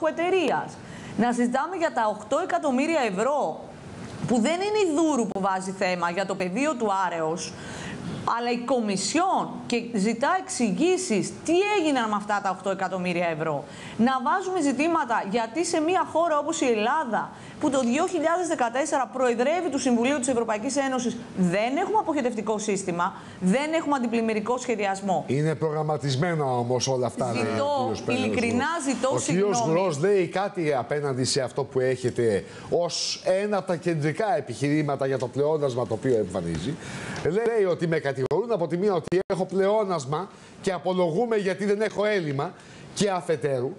εταιρείας. Να συζητάμε για τα 8 εκατομμύρια ευρώ που δεν είναι η Δούρου που βάζει θέμα για το πεδίο του Άρεος, αλλά η Κομισιόν και ζητά εξηγήσεις τι έγιναν με αυτά τα 8 εκατομμύρια ευρώ. Να βάζουμε ζητήματα γιατί σε μια χώρα όπως η Ελλάδα που το 2014 προεδρεύει του Συμβουλίου της Ευρωπαϊκής Ένωσης δεν έχουμε αποχετευτικό σύστημα, δεν έχουμε αντιπλημμυρικό σχεδιασμό. Είναι προγραμματισμένα όμως όλα αυτά. Ζητώ, ναι, ειλικρινά ζητώ Ο συγγνώμη. κ. Γρός λέει κάτι απέναντι σε αυτό που έχετε ως ένα από τα κεντρικά επιχειρήματα για το πλεόνασμα το οποίο εμφανίζει. Λέει ότι με κατηγορούν από τη μία ότι έχω πλεόνασμα και απολογούμε γιατί δεν έχω έλλειμμα και αφετέρου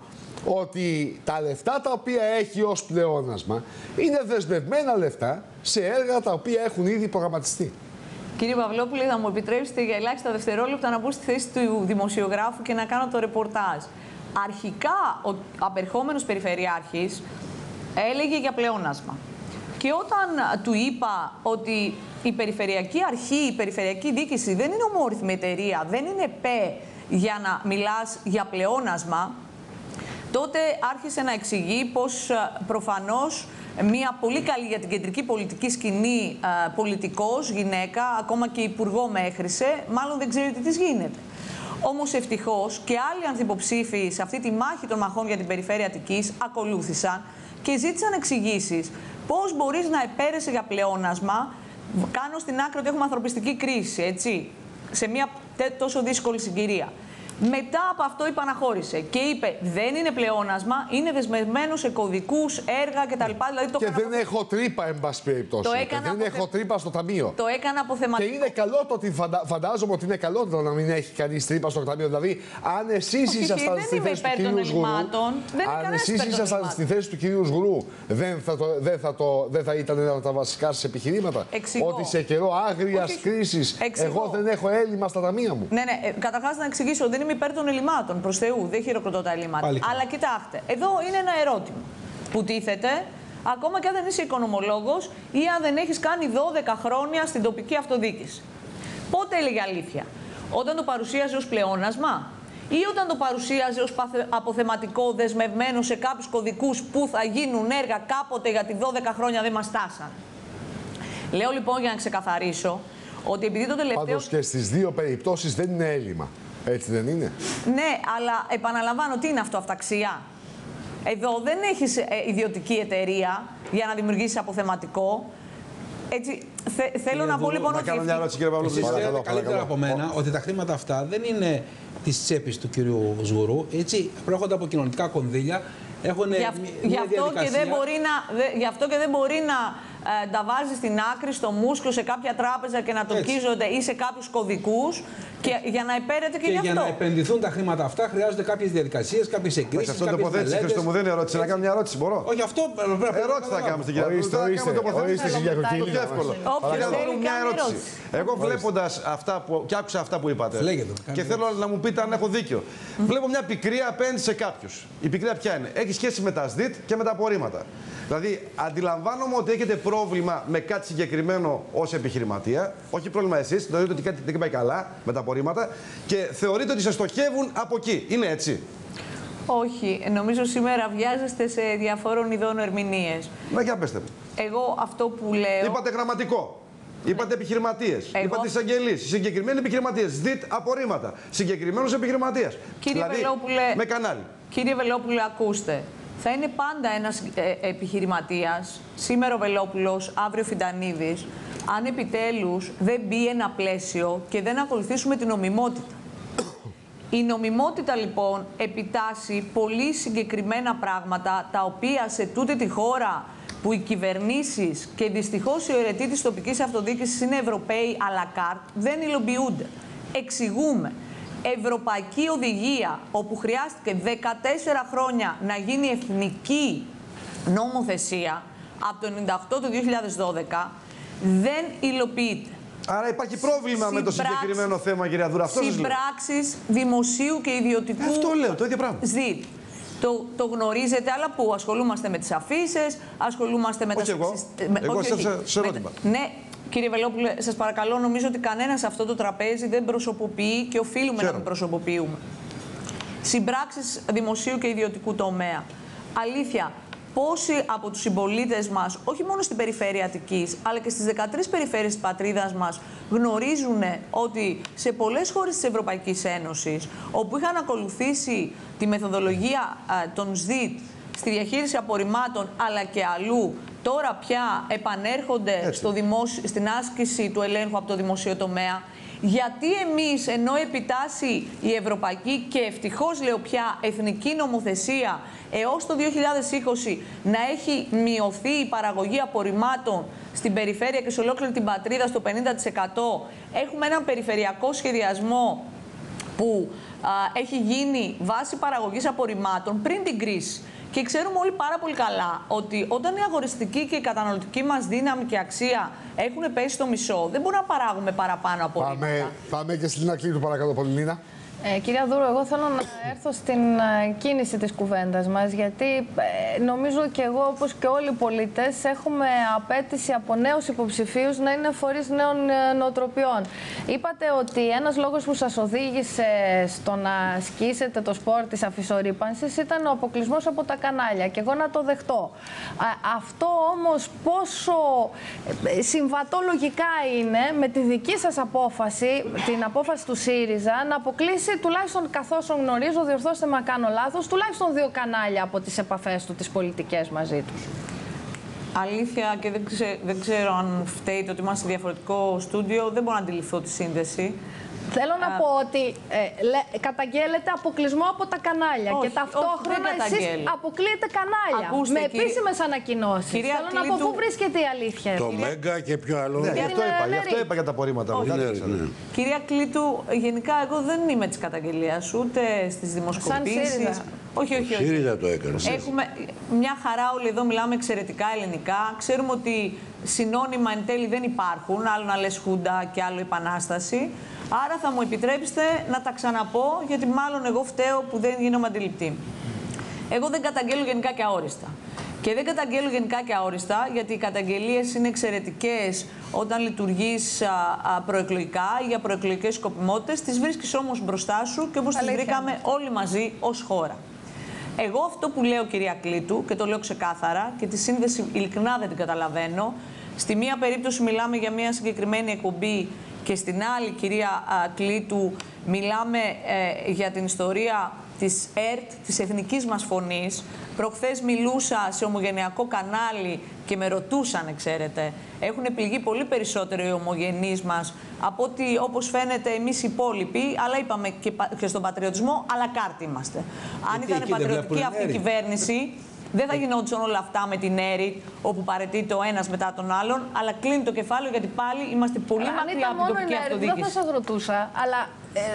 ότι τα λεφτά τα οποία έχει ως πλεόνασμα είναι δεσμευμένα λεφτά σε έργα τα οποία έχουν ήδη προγραμματιστεί. Κύριε Παυλόπουλε, θα μου επιτρέψετε για ελάχιστα δευτερόλεπτα να μπω στη θέση του δημοσιογράφου και να κάνω το ρεπορτάζ. Αρχικά, ο απερχόμενος περιφερειάρχης έλεγε για πλεόνασμα. Και όταν του είπα ότι η περιφερειακή αρχή, η περιφερειακή διοίκηση δεν είναι ομόρυθμη εταιρεία, δεν είναι ΠΕ για να μιλάς για πλεόνασμα, τότε άρχισε να εξηγεί πως ε, προφανώς μια πολύ καλή για την κεντρική πολιτική σκηνή ε, πολιτικός, γυναίκα, ακόμα και υπουργό έχρισε, μάλλον δεν ξέρει τι της γίνεται. Όμως ευτυχώς και άλλοι ανθυποψήφοι σε αυτή τη μάχη των μαχών για την περιφέρεια Αττικής ακολούθησαν και ζήτησαν εξηγήσεις πώς μπορείς να επέρεσαι για πλεόνασμα, κάνω στην άκρη ότι έχουμε ανθρωπιστική κρίση, έτσι, σε μια τε- τόσο δύσκολη συγκυρία. Μετά από αυτό υπαναχώρησε και είπε: Δεν είναι πλεόνασμα, είναι δεσμευμένο σε κωδικούς, έργα κτλ. Δηλαδή το Και έκανα δεν έχω τρύπα, εν πάση περιπτώσει. Το έκανα Δεν αποθε- έχω τρύπα στο ταμείο. Το έκανα Και αποθεματικό. είναι καλό το ότι φαντα... φαντάζομαι ότι είναι καλό το να μην έχει κανείς τρύπα στο ταμείο. Δηλαδή, αν εσείς Όχι, ήσασταν δεν στη είμαι θέση του υπέρ των κυρίου Σγουρού. ελλημάτων. Δεν είναι Αν κανένας εσείς υπέρ των ήσασταν ελλημάτων. στη θέση του κυρίου Σγουρού, δεν θα, το, δεν, θα το, δεν θα ήταν ένα από τα βασικά σας επιχειρήματα. Εξηγώ. Ότι σε καιρό άγριας Όχι, κρίσης, εξηγώ. εγώ δεν έχω έλλειμμα στα ταμεία μου. Ναι, ναι. Ε, Καταρχάς να εξηγήσω, δεν είμαι υπέρ των ελλημάτων. Προς Θεού, δεν χειροκροτώ τα ελλημάτα. Πάλι καλά. Αλλά κοιτάξτε, εδώ είναι ένα ερώτημα που τίθεται, ακόμα και αν δεν είσαι οικονομολόγος ή αν δεν έχεις κάνει 12 χρόνια στην τοπική αυτοδιοίκηση. Πότε έλεγε αλήθεια, Όταν το παρουσίαζε ως πλεόνασμα ή όταν το παρουσίαζε ως παθε- αποθεματικό δεσμευμένο σε κάποιους κωδικούς που θα γίνουν έργα κάποτε γιατί 12 χρόνια δεν μας στάσαν; Λέω λοιπόν για να ξεκαθαρίσω ότι επειδή το τελευταίο... Πάντως και στις δύο περιπτώσεις δεν είναι έλλειμμα. Έτσι δεν είναι; Ναι, αλλά επαναλαμβάνω, τι είναι αυτό, αυταξία; Εδώ δεν έχεις ε, ιδιωτική εταιρεία για να δημιουργήσεις αποθεματικό. Έτσι, θε- θέλω να πω λοιπόν Να ότι... κάνω μια ερώτηση, κύριε Παυλόπουλο. Εσείς Παρακαλώ, ξέρετε καλύτερα από παρακαλώ. μένα ότι τα χρήματα αυτά δεν είναι της τσέπης του κυρίου Σγουρού. Έτσι, προέρχονται από κοινωνικά κονδύλια. Έχουν Γι' αυ- μια γι' αυτό, και διαδικασία. δεν μπορεί να, δε- γι' αυτό και δεν μπορεί να ε, τα βάζει στην άκρη, στο μουσκο, σε κάποια τράπεζα και να τορκίζονται ή σε κάποιους κωδικούς και, για να επέρεται και, Και γι' για αυτό. να επενδυθούν τα χρήματα αυτά χρειάζονται κάποιε διαδικασίε, κάποιε Εντάξει, εκκρίσει. αυτό είναι τοποθέτηση, Χρήστο μου, δεν είναι ερώτηση. Να κάνω μια ερώτηση, μπορώ. Όχι, αυτό πρέπει να Ερώτηση θα κάνουμε στην κυρία Ορίστε, Δούδα, ορίστε, κάνουμε τοποθέτηση. ορίστε, Το Κυριακοκύλη, πιο να εύκολο. μας- Όποιος Παρακαλώ, θέλει, μια κάνει ερώτηση. ερώτηση. Εγώ βλέποντα αυτά που. και άκουσα αυτά που είπατε. Λέγε το, κάνε Και θέλω να μου πείτε αν έχω δίκιο. Βλέπω μια πικρία απέναντι σε κάποιου. Η πικρία ποια είναι. Έχει σχέση με τα ΣΔΙΤ και με τα απορρίμματα. Δηλαδή, αντιλαμβάνομαι ότι έχετε πρόβλημα με κάτι συγκεκριμένο ως επιχειρηματία. Όχι πρόβλημα εσείς, θεωρείτε ότι κάτι δεν πάει καλά με τα απορρίμματα και θεωρείτε ότι σε στοχεύουν από εκεί. Είναι έτσι. Όχι, νομίζω σήμερα βιάζεστε σε διαφόρων ειδών ερμηνείες. Να για πέστε μου. Εγώ αυτό που λέω... Είπατε γραμματικό. Είπατε επιχειρηματίες. Εγώ- Είπατε εισαγγελείς. Συγκεκριμένοι επιχειρηματίες. Διτ απορρίμματα. Συγκεκριμένος επιχειρηματίας. Κύριε Βελόπουλε- Με κανάλι. Κύριε Βελόπουλε, ακούστε. Θα είναι πάντα ένας ε, επιχειρηματίας, σήμερα ο Βελόπουλος, αύριο ο Φιντανίδης, αν επιτέλους δεν μπει ένα πλαίσιο και δεν ακολουθήσουμε την νομιμότητα. Η νομιμότητα λοιπόν επιτάσσει πολύ συγκεκριμένα πράγματα τα οποία σε τούτη τη χώρα που οι κυβερνήσεις και δυστυχώς οι αιρετοί της τοπικής αυτοδιοίκησης είναι Ευρωπαίοι à la carte, δεν υλοποιούνται. Εξηγούμε. Ευρωπαϊκή οδηγία όπου χρειάστηκε 14 χρόνια να γίνει εθνική νομοθεσία από το 98 το 2012 δεν υλοποιείται. Άρα υπάρχει πρόβλημα με το Συμπράξεις- συγκεκριμένο θέμα, κυρία Δούρα. Αυτό σας λέω. Συμπράξεις δημοσίου και ιδιωτικού Αυτό λέω, το ίδιο πράγμα. ΣΔΙΤ. Το, το γνωρίζετε, αλλά που ασχολούμαστε με τις αφήσεις, ασχολούμαστε με Όχι τα εγώ. σεξισ- με- Εγώ όχι, σε- όχι. σε- σε Με ερώτημα. τα- Ναι, κύριε Βελόπουλε, σας παρακαλώ, νομίζω ότι κανένας σε αυτό το τραπέζι δεν προσωποποιεί και οφείλουμε να Ξέρω. μην προσωποποιούμε. Συμπράξεις δημοσίου και ιδιωτικού τομέα. αλήθεια, πόσοι από τους συμπολίτες μας, όχι μόνο στην περιφέρεια Αττικής, αλλά και στις 13 περιφέρειες της πατρίδας μας, γνωρίζουν ότι σε πολλές χώρες της Ευρωπαϊκής Ένωσης, όπου είχαν ακολουθήσει τη μεθοδολογία α, των ΣΔΙΤ στη διαχείριση απορριμμάτων, αλλά και αλλού, τώρα πια επανέρχονται Έτσι. στο δημόσιο, στην άσκηση του ελέγχου από το δημοσίο τομέα. Γιατί εμείς, ενώ επιτάσσει η ευρωπαϊκή και ευτυχώς λέω πια εθνική νομοθεσία έως το 2020 να έχει μειωθεί η παραγωγή απορριμμάτων στην περιφέρεια και σε ολόκληρη την πατρίδα στο 50%, έχουμε έναν περιφερειακό σχεδιασμό που α, έχει γίνει βάση παραγωγής απορριμμάτων πριν την κρίση. Και ξέρουμε όλοι πάρα πολύ καλά ότι όταν η αγοριστική και η καταναλωτική μας δύναμη και αξία έχουν πέσει στο μισό, δεν μπορούμε να παράγουμε παραπάνω απορρίμματα. Πάμε, πάμε και στην ακτή του παρακαλώ πολύ Νίνα. Ε, κυρία Δούρο, εγώ θέλω να έρθω στην ε, κίνηση της κουβέντας μας, γιατί ε, νομίζω και εγώ, όπως και όλοι οι πολίτες, έχουμε απέτηση από νέους υποψηφίους να είναι φορείς νέων ε, νοοτροπιών. Είπατε ότι ένας λόγος που σας οδήγησε στο να ασκήσετε το σπορ της αφισορύπανσης ήταν ο αποκλεισμός από τα κανάλια και εγώ να το δεχτώ. Α, αυτό όμως πόσο ε, συμβατό λογικά είναι με τη δική σας απόφαση, την απόφαση του ΣΥΡΙΖΑ, να αποκλείσει τουλάχιστον καθώς γνωρίζω, διορθώστε με αν κάνω λάθος, τουλάχιστον δύο κανάλια από τις επαφές του, τις πολιτικές μαζί τους. Αλήθεια και δεν, ξέ- δεν ξέρω αν φταίει το ότι είμαστε σε διαφορετικό στούντιο, δεν μπορώ να αντιληφθώ τη σύνδεση. Θέλω να πω ότι ε, λέ- καταγγέλλεται αποκλεισμό από τα κανάλια Όχι, και όχι, ταυτόχρονα δεν εσείς καταγγέλλω. αποκλείετε κανάλια Ακούστε, με κύριε- επίσημες ανακοινώσεις. Κυρία Θέλω να πω Κλήτου- πού βρίσκεται η αλήθεια; Το Μέγκα και ποιο άλλο. Ναι, γι' αυτό είναι είπα, γι' αυτό νερή. είπα για τα απορρίμματα. Όχι. Κάτι Ναι, ήξερα. ναι. Κυρία Κλήτου, γενικά εγώ δεν είμαι της καταγγελίας ούτε στις δημοσκοπήσεις. ΣΥΡΙΖΑ. Όχι, όχι, όχι. ΣΥΡΙΖΑ το έκανε. Έχουμε μια χαρά όλοι εδώ μιλάμε εξαιρετικά ελληνικά. Ξέρουμε ότι συνώνυμα εν τέλει δεν υπάρχουν, άλλο να λες Χούντα και άλλο Επανάσταση. Άρα θα μου επιτρέψετε να τα ξαναπώ, γιατί μάλλον εγώ φταίω που δεν γίνομαι αντιληπτή. Εγώ δεν καταγγέλω γενικά και αόριστα. Και δεν καταγγέλω γενικά και αόριστα, γιατί οι καταγγελίες είναι εξαιρετικές όταν λειτουργείς α, α, προεκλογικά ή για προεκλογικές σκοπιμότητες. Τις βρίσκεις όμως μπροστά σου και όπως τις Αλήθεια. βρήκαμε όλοι μαζί ως χώρα. Εγώ αυτό που λέω, κυρία Κλήτου, και το λέω ξεκάθαρα και τη σύνδεση ειλικρινά δεν την καταλαβαίνω. Στη μία περίπτωση μιλάμε για μια συγκεκριμένη εκπομπή και στην άλλη, κυρία α, Κλήτου, μιλάμε ε, για την ιστορία της ΕΡΤ, της εθνικής μας φωνής. Προχθές μιλούσα σε ομογενειακό κανάλι και με ρωτούσαν, ξέρετε. Έχουν πληγεί πολύ περισσότερο οι ομογενείς μας από ότι όπως φαίνεται εμείς οι υπόλοιποι, αλλά είπαμε και, πα- και στον πατριωτισμό, αλλά κάρτη είμαστε. Αν Γιατί ήταν εκεί δεν πατριωτική βλέπουν αυτή η έρη. κυβέρνηση, δεν θα γινόντουσαν όλα αυτά με την αίρη, όπου παρετείται ο ένας μετά τον άλλον, αλλά κλείνει το κεφάλαιο γιατί πάλι είμαστε πολύ Αν μακριά ήταν από την μόνο τοπική η αίρη, δεν θα αυτοδιοίκηση. σας ρωτούσα, αλλά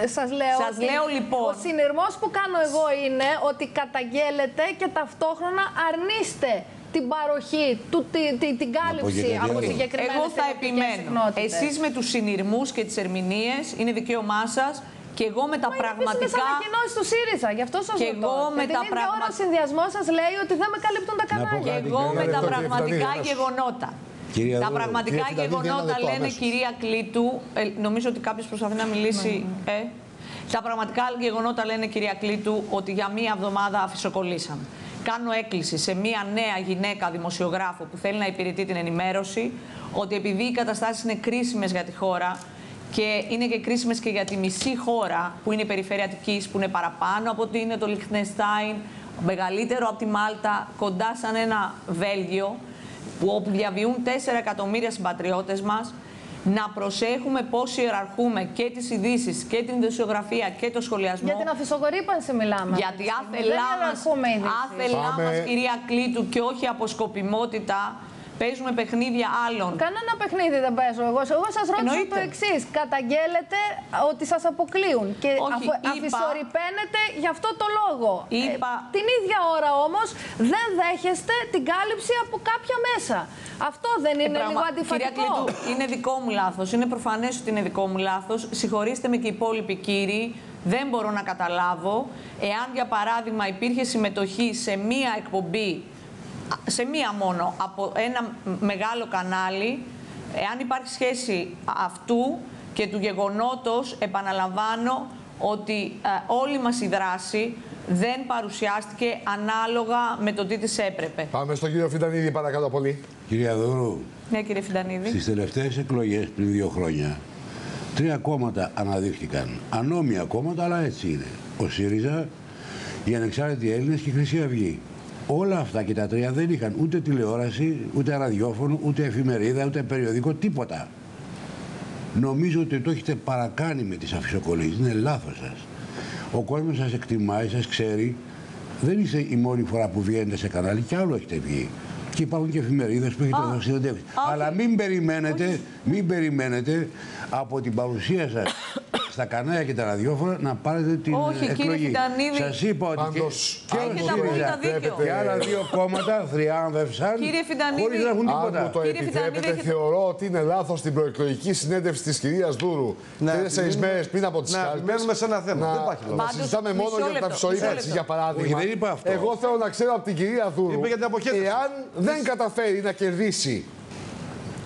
ε, σας λέω Σας ότι λέω, λοιπόν. ο συνειρμός που κάνω εγώ είναι ότι καταγγέλλετε και ταυτόχρονα αρνείστε την παροχή, του, τη, τη- την κάλυψη γενεδιάλογο. από συγκεκριμένες Εγώ θα εθνοτικές επιμένω. συχνότητες. Εσείς με τους συνειρμούς και τις ερμηνείες είναι δικαίωμά σας και εγώ με τα Μα πραγματικά... Είναι ανακοινώσεις του ΣΥΡΙΖΑ, γι' αυτό σας Και ρωτώ. εγώ με και τα την ίδια πραγμα- ώρα ο συνδυασμός σας λέει ότι δεν με καλύπτουν τα πω κανάλια. κάτι. Εγώ με Ένα τα λεπτό, πραγματικά κύριε Φιτανίδη, γεγονότα. Κυρία τα Δούλου, πραγματικά κύριε Φιτανίδη, ένα γεγονότα λεπτό λένε αμέσως. κυρία Κλήτου. ε, νομίζω ότι κάποιος προσπαθεί να μιλήσει. Ε. Τα πραγματικά γεγονότα λένε κυρία Κλήτου ότι για μία εβδομάδα αφισοκολλήσαμε. Κάνω έκκληση σε μία νέα γυναίκα δημοσιογράφο που θέλει να υπηρετεί την ενημέρωση ότι επειδή οι καταστάσεις είναι κρίσιμες για τη χώρα και είναι και κρίσιμες και για τη μισή χώρα που είναι η περιφέρεια Αττικής, που είναι παραπάνω από ότι είναι το Λιχτενστάιν, μεγαλύτερο από τη Μάλτα, κοντά σαν ένα Βέλγιο, που όπου διαβιούν 4 εκατομμύρια συμπατριώτες μας, να προσέχουμε πώς ιεραρχούμε και τις ειδήσεις και την ειδησιογραφία και το σχολιασμό. Για την αφισογορύπανση μιλάμε. Γιατί αυτή τη στιγμή. άθελά Δεν μας, ιεραρχούμε ειδήσεις. άθελά Πάμε. μας, κυρία Κλήτου, και όχι από σκοπιμότητα, παίζουμε παιχνίδια άλλων. Κανένα παιχνίδι δεν παίζω εγώ. Εγώ σας ρώτησα Εννοείται. το εξής. Καταγγέλλετε ότι σας αποκλείουν και Όχι, αφο- είπα- αφισορυπαίνετε γι' αυτό το λόγο. Είπα- την ίδια ώρα όμως δεν δέχεστε την κάλυψη από κάποια μέσα. Αυτό δεν είναι Ε, λίγο πραγμα- αντιφατικό. Κυρία Κλήτου, είναι δικό μου λάθος. Είναι προφανές ότι είναι δικό μου λάθος. Συγχωρήστε με και οι υπόλοιποι κύριοι. Δεν μπορώ να καταλάβω εάν, για παράδειγμα, υπήρχε συμμετοχή σε μία εκπομπή, α, σε μία μόνο, από ένα μ- μεγάλο κανάλι, εάν υπάρχει σχέση αυτού και του γεγονότος, επαναλαμβάνω ότι ε, όλη μας η δράση δεν παρουσιάστηκε ανάλογα με το τι της έπρεπε. Πάμε στον κύριο Φιντανίδη, παρακαλώ πολύ. Κυρία Δούρου, Ναι, κύριε Φιντανίδη. στις τελευταίες εκλογές πριν δύο χρόνια, τρία κόμματα αναδείχθηκαν. Ανώμια κόμματα, αλλά έτσι είναι. Ο ΣΥΡΙΖΑ, οι Ανεξάρτητοι Έλληνες και η Χρυσή Αυγή. Όλα αυτά και τα τρία δεν είχαν ούτε τηλεόραση, ούτε ραδιόφωνο, ούτε εφημερίδα, ούτε περιοδικό, τίποτα. Νομίζω ότι το έχετε παρακάνει με τις αφισοκολλήσεις. Είναι λάθος σας. Ο κόσμος σας εκτιμάει, σας ξέρει. Δεν είστε η μόνη φορά που βγαίνετε σε κανάλι και άλλο έχετε βγει. Και υπάρχουν και εφημερίδες που έχετε Α, δώσει συνεντεύξεις. α, Αλλά όχι. μην περιμένετε, μην περιμένετε από την παρουσία σας στα κανάλια και τα ραδιόφωνα να πάρετε την Όχι, κύριε εκλογή. Φιτανίδη. Σας είπα ότι Πάντως, και, και αν ο Έχετε ΣΥΡΙΖΑ απόλυτα δίκιο. και άλλα δύο κόμματα θριάμβευσαν Κύριε Φιτανίδη, χωρίς να έχουν Αν τίποτα. μου το Κύριε Φιτανίδη, επιτρέπετε, έχετε- θεωρώ ότι είναι λάθος την προεκλογική συνέντευξη της κυρίας Δούρου Να τέσσερι επιμείνουμε- μέρες πριν από τις να κάλπες. επιμένουμε σε ένα θέμα. Δεν υπάρχει λόγος. Να Πάντως, συζητάμε μόνο μισό για τα λεπτό, ψωήπατσι, μισό για παράδειγμα. Όχι, δεν είπα αυτό. Εγώ θέλω να ξέρω από την κυρία Δούρου Είπε για την αποχέτευση. εάν δεν καταφέρει να κερδίσει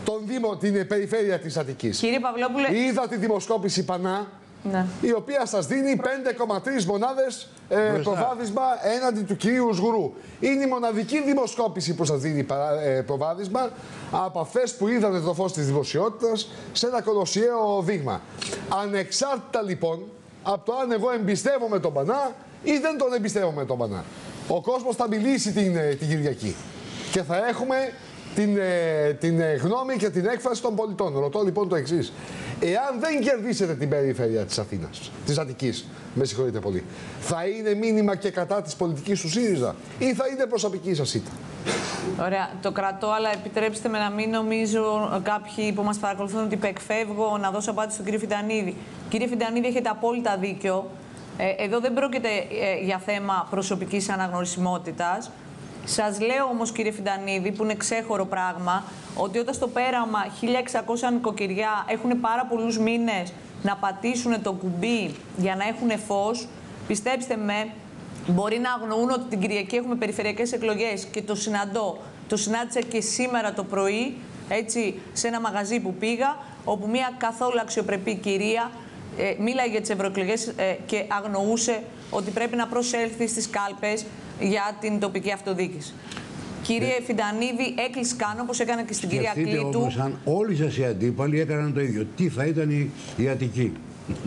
τον Δήμο, την περιφέρεια της Αττικής. Κύριε Παυλόπουλε, Είδα τη δημοσκόπηση Πανά, ναι. η οποία σας δίνει 5,3 μονάδες ε, Μπροστά. προβάδισμα έναντι του κυρίου Σγουρού. Είναι η μοναδική δημοσκόπηση που σας δίνει παρά- ε, προβάδισμα από αυτές που είδατε το φως της δημοσιότητας σε ένα κολοσιαίο δείγμα. Ανεξάρτητα λοιπόν από το αν εγώ εμπιστεύομαι τον Πανά ή δεν τον εμπιστεύομαι τον Πανά. Ο κόσμος θα μιλήσει την, ε, την Κυριακή και θα έχουμε την, ε, την ε, γνώμη και την έκφραση των πολιτών. Ρωτώ λοιπόν το εξής. Εάν δεν κερδίσετε την περιφέρεια της Αθήνας, της Αττικής, με συγχωρείτε πολύ, θα είναι μήνυμα και κατά της πολιτικής του ΣΥΡΙΖΑ ή θα είναι προσωπική σας ήττα; Ωραία, το κρατώ, αλλά επιτρέψτε με να μην νομίζω ε, κάποιοι που μας παρακολουθούν ότι υπεκφεύγω να δώσω απάντηση στον κύριο Φιντανίδη. Κύριε Φιντανίδη, έχετε απόλυτα δίκιο. Ε, εδώ δεν πρόκειται ε, για θέμα προσωπικής αναγνωρισιμότητας. Σας λέω όμως, κύριε Φιντανίδη, που είναι ξέχωρο πράγμα, ότι όταν στο πέραμα 1600 νοικοκυριά έχουν πάρα πολλούς μήνες να πατήσουν το κουμπί για να έχουν φως, πιστέψτε με, Μπορεί να αγνοούν ότι την Κυριακή έχουμε περιφερειακές εκλογές και το συναντώ. Το συνάντησα και σήμερα το πρωί, έτσι, σε ένα μαγαζί που πήγα, όπου μια καθόλου αξιοπρεπή κυρία ε, μίλαγε για τις ευρωεκλογές ε, και αγνοούσε ότι πρέπει να προσέλθει στις κάλπες για την τοπική αυτοδιοίκηση. Κύριε Φιντανίδη, έκκληση κάνω, όπως έκανα και στην κυρία Σκεφτείτε Κλήτου. όμως αν όλοι σας οι αντίπαλοι έκαναν το ίδιο. Τι θα ήταν η, η Αττική.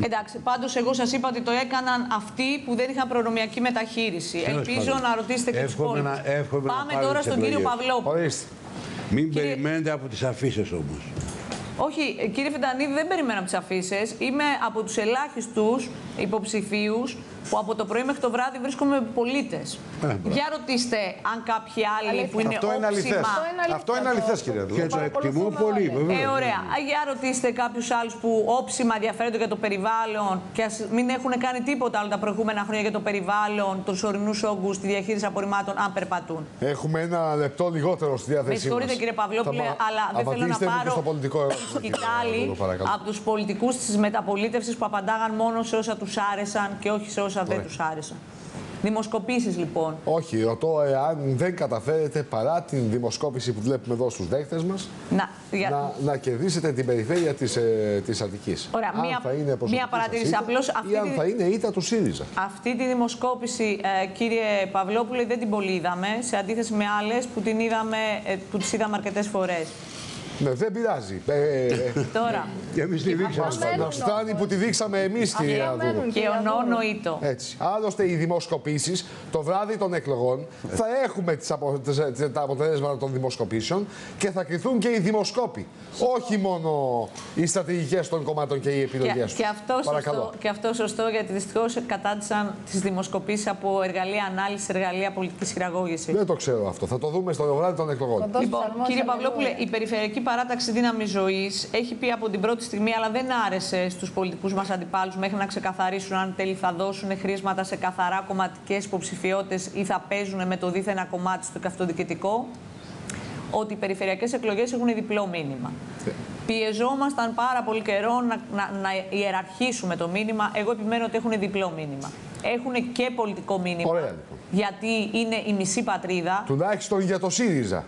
Εντάξει, πάντως εγώ σας είπα ότι το έκαναν αυτοί που δεν είχαν προνομιακή μεταχείριση. Τέλος Ελπίζω πάντων. να ρωτήσετε και τους Εύχομαι υπόλοιπους. να- εύχομαι να Πάμε πάρει τώρα τις στον κύριο εκλογές. Παυλόπουλο. Ορίστε. Μην Κύριε- περιμένετε από τις αφήσει όμως. Όχι, ε, κύριε Φιντανίδη, δεν περιμένω από τις αφήσει. Είμαι από τους ελάχιστους υποψηφίους που από το πρωί μέχρι το βράδυ βρίσκομαι με πολίτες. μπράβο. Για ρωτήστε αν κάποιοι άλλοι Αλήθεια. που είναι Αυτό είναι αληθές. όψιμα. Αυτό είναι αλήθεια. Αυτό είναι αληθές, κύριε Δούρου. Και το εκτιμώ παρακολουθούμε πολύ, όλοι. βέβαια. Ε, ωραία. Α, Για ρωτήστε κάποιους άλλους που όψιμα ενδιαφέρονται για το περιβάλλον και ας μην έχουν κάνει τίποτα άλλο τα προηγούμενα χρόνια για το περιβάλλον, τους ορεινούς όγκους, τη διαχείριση απορριμμάτων, αν περπατούν. Έχουμε ένα λεπτό λιγότερο στη διάθεσή Με μας. συγχωρείτε κύριε Παυλόπουλε, Θα μα- αλλά δεν θέλω να απαντήστε μου και πάρω στο πολιτικό ερώτημα, κύριε σκητάλη Δούρου, παρακαλώ. από τους πολιτικούς της μεταπολίτευσης που απαντάγαν μόνο σε όσα τους άρεσαν και όχι σε όσα δεν τους άρεσαν. Δημοσκοπήσεις λοιπόν. Όχι, ρωτώ εάν δεν καταφέρετε παρά την δημοσκόπηση που βλέπουμε εδώ στους δέχτες μας Να, για... να, να κερδίσετε την περιφέρεια της, ε, της Αττικής. Ωραία, αν μία- θα είναι προσωπική μία σας παρατήρηση. ήττα Απλώς αυτή ή αν τη- θα είναι ήττα του ΣΥΡΙΖΑ. Αυτή τη δημοσκόπηση, ε, κύριε Παυλόπουλε, δεν την πολύ είδαμε, σε αντίθεση με άλλες που, την είδαμε, ε, που τις είδαμε αρκετές φορές. Ναι, δεν πειράζει. Ε, ε, ε, Τώρα, Και εμείς τη δείξαμε. Αυτά μένουν να φτάνει που τη δείξαμε εμείς, κυρία Αυτά Δούρου. μένουν. και κυρία Δούρου. ονόνοητο. Έτσι. Άλλωστε, οι δημοσκοπήσεις το βράδυ των εκλογών θα έχουμε τις απο... τις- τις- τα αποτελέσματα των δημοσκοπήσεων και θα κρυθούν και οι δημοσκόποι. Όχι μόνο οι στρατηγικές των κομμάτων και οι επιλογές Και, του. και, αυτό σωστό, και αυτό σωστό, γιατί δυστυχώς κατάντησαν τις δημοσκοπήσεις από εργαλεία ανάλυσης, εργαλεία πολιτικής χειραγώγησης. Δεν το ξέρω αυτό. Θα το δούμε στο βράδυ των εκλογών. Θα δώσει Λοιπόν, αρμόδια κύριε λίγο, Παυλόπουλε, ε. η Περιφερειακή Παράταξη Δύναμη Ζωής έχει πει από την πρώτη στιγμή, αλλά δεν άρεσε στους πολιτικούς μας αντιπάλους μέχρι να ξεκαθαρίσουν αν τέλει θα δώσουν χρήματα σε καθαρά κομματικές υποψηφιότητες ή θα παίζουν με το δίθεν κομμάτι στο καυτοδιοικητικό, ότι οι περιφερειακές εκλογές έχουν διπλό μήνυμα. Πιεζόμασταν πάρα πολύ καιρό να, να, να ιεραρχήσουμε το μήνυμα. Εγώ επιμένω ότι έχουν διπλό μήνυμα. Έχουν και πολιτικό μήνυμα. Ωραία, λοιπόν. Γιατί είναι η μισή πατρίδα. Τουλάχιστον για το ΣΥΡΙΖΑ.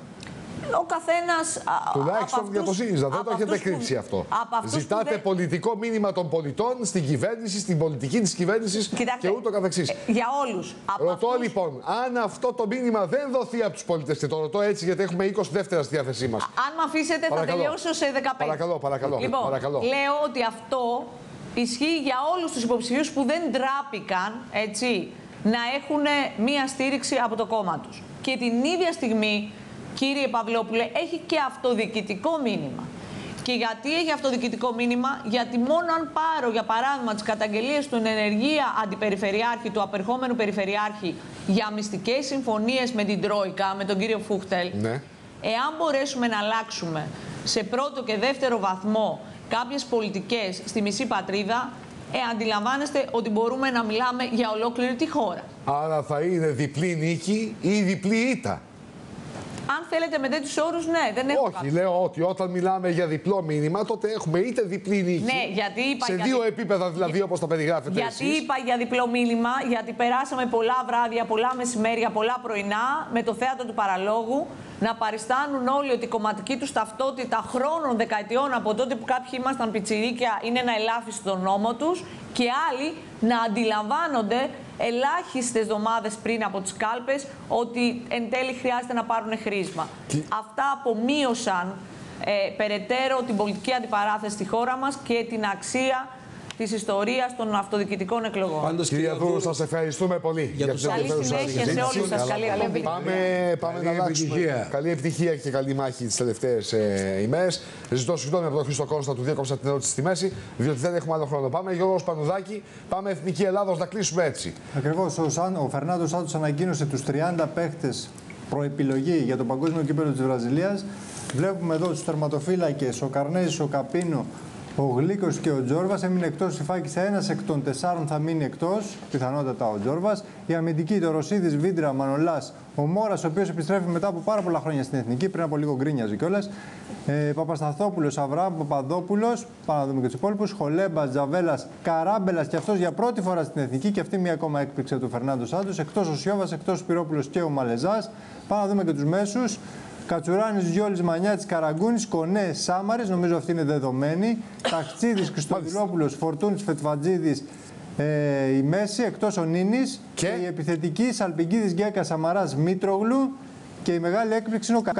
Ο καθένας. Τουλάχιστον για το ΣΥΡΙΖΑ. Δεν το έχετε κρύψει αυτό. Ζητάτε δεν... πολιτικό μήνυμα των πολιτών στην κυβέρνηση, στην πολιτική της κυβέρνησης και ούτω καθεξής. Ε, για όλους. Ρωτώ αυτούς... λοιπόν, αν αυτό το μήνυμα δεν δοθεί από τους πολίτες, και το ρωτώ έτσι γιατί έχουμε 20 δεύτερα στη διάθεσή μας. Αν με αφήσετε, θα τελειώσω σε 15. Παρακαλώ, παρακαλώ. Λοιπόν, παρακαλώ. λέω ότι αυτό ισχύει για όλους τους υποψηφίους που δεν τράπηκαν, έτσι, να έχουν μία στήριξη από το κόμμα τους. Και την ίδια στιγμή, κύριε Παυλόπουλε, έχει και αυτοδιοικητικό μήνυμα. Και γιατί έχει αυτοδιοικητικό μήνυμα, γιατί μόνο αν πάρω για παράδειγμα τις καταγγελίες του ενεργεία αντιπεριφερειάρχη, του απερχόμενου περιφερειάρχη για μυστικές συμφωνίες με την Τρόικα, με τον κύριο Φούχτελ, ναι. εάν μπορέσουμε να αλλάξουμε σε πρώτο και δεύτερο βαθμό κάποιες πολιτικές στη μισή πατρίδα, ε, αντιλαμβάνεστε ότι μπορούμε να μιλάμε για ολόκληρη τη χώρα. Άρα θα είναι διπλή νίκη ή διπλή ήττα. Αν θέλετε με τέτοιους όρους, ναι, δεν έχω. Όχι, λέω ότι όταν μιλάμε για διπλό μήνυμα, τότε έχουμε είτε διπλή νίκη. Ναι, γιατί είπα σε για δύο δι... επίπεδα δηλαδή, όπως τα περιγράφετε. Γιατί εσείς. είπα για διπλό μήνυμα, γιατί περάσαμε πολλά βράδια, πολλά μεσημέρια, πολλά πρωινά με το θέατρο του παραλόγου να παριστάνουν όλοι ότι η κομματική τους ταυτότητα χρόνων, δεκαετιών από τότε που κάποιοι ήμασταν πιτσιρίκια είναι ένα ελάφιστο στον νόμο τους και άλλοι να αντιλαμβάνονται ελάχιστες εβδομάδες πριν από τις κάλπες ότι εν τέλει χρειάζεται να πάρουν χρήσμα. Αυτά απομείωσαν ε, περαιτέρω την πολιτική αντιπαράθεση στη χώρα μας και την αξία της ιστορίας των αυτοδιοικητικών εκλογών. Πάντως, Κυρία Δούρου, σας ευχαριστούμε πολύ για, για τους την Καλή συνέχεια σε όλου σας. Καλή επιτυχία. Πάμε, πάμε Καλή να αλλάξουμε. επιτυχία. Καλή επιτυχία και καλή μάχη τις τελευταίες ε, ημέρες. Ζητώ συγγνώμη από τον Χρήστο Κώστα του διέκοψα την ερώτηση στη μέση, διότι δεν έχουμε άλλο χρόνο. Πάμε, Γιώργος Πανουδάκη, πάμε Εθνική Ελλάδος να κλείσουμε έτσι. Ακριβώς. Ο, Σαν, ο Φερνάντος Σάντος ανακοίνωσε τους 30 παίχτες προεπιλογή για το παγκόσμιο κύπελο της Βραζιλίας. Βλέπουμε εδώ τους τερματοφύλακες, ο Καρνέζης, ο Καπίνο, ο Γλίκος και ο Τζόρβας. Έμεινε εκτός η Φάκης. Ένας εκ των τεσσάρων θα μείνει εκτός. Πιθανότατα ο Τζόρβας. Η αμυντική, το Ρωσίδης, Βίντρα, Μανολάς. Ο Μόρας, ο οποίος επιστρέφει μετά από πάρα πολλά χρόνια στην εθνική. Πριν από λίγο γκρίνιαζε κιόλας. Ε, Παπασταθόπουλος, Αβραάμ, Παπαδόπουλος. Πάμε να δούμε και τους υπόλοιπους. Χολέμπας, Τζαβέλας, Καράμπελας και αυτός για πρώτη φορά στην εθνική. Και αυτή μια ακόμα έκπληξη του Φερνάντο Σάντος. Εκτός ο Σιώβας, εκτός ο Σπυρόπουλος και ο Μαλεζάς. Πάμε να δούμε και τους μέσους. Κατσουράνης, Γιώλη, Μανιάτης, Καραγκούνης, Κονέ, Σάμαρης, νομίζω αυτή είναι δεδομένη. Ταξίδη, Χριστοδουλόπουλο, Φορτούνης, Φετβατζίδης, ε, η Μέση, εκτός ο Νίνης. Και; η επιθετική Σαλπιγκίδης, Γκέκα, Σαμαράς, Μήτρογλου. Και η μεγάλη έκπληξη είναι ο Κα-